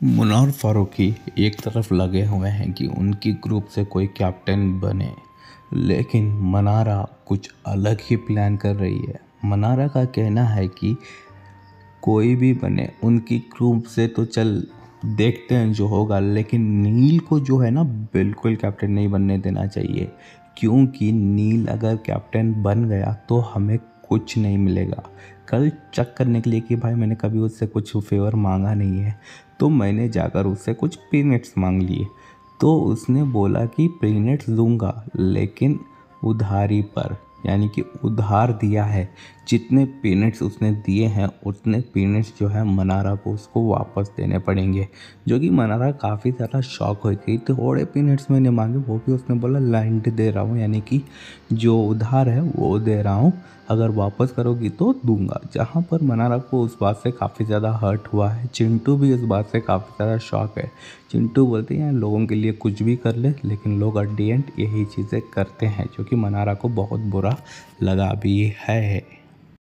मुनार फारूकी एक तरफ़ लगे हुए हैं कि उनकी ग्रुप से कोई कैप्टन बने, लेकिन मनारा कुछ अलग ही प्लान कर रही है। मनारा का कहना है कि कोई भी बने, उनकी ग्रुप से तो चल, देखते हैं जो होगा, लेकिन नील को जो है ना, बिल्कुल कैप्टन नहीं बनने देना चाहिए, क्योंकि नील अगर कैप्टन बन गया तो हमें कुछ नहीं मिलेगा। कल चेक करने के लिए कि भाई मैंने कभी उससे कुछ फेवर मांगा नहीं है तो मैंने जाकर उससे कुछ पीनेट्स मांग लिए। तो उसने बोला कि पीनेट्स दूँगा, लेकिन उधारी पर, यानी कि उधार दिया है। जितने पीनेट्स उसने दिए हैं, उतने पीनेट्स जो है मनारा को उसको वापस देने पड़ेंगे। जो कि मनारा काफ़ी ज़्यादा शौक हो गई थोड़े पीनेट्स मैंने मांगे, वो भी उसने बोला लैंड दे रहा हूँ, यानी कि जो उधार है वो दे रहा हूँ। अगर वापस करोगी तो दूँगा। जहाँ पर मनारा को उस बात से काफ़ी ज़्यादा हर्ट हुआ है। चिंटू भी इस बात से काफ़ी ज़्यादा शौक है। चिंटू बोलते हैं, लोगों के लिए कुछ भी कर ले, लेकिन लोग अड्डी यही चीज़ें करते हैं, जो कि मनारा को बहुत बुरा लगा भी है।